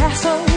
castle.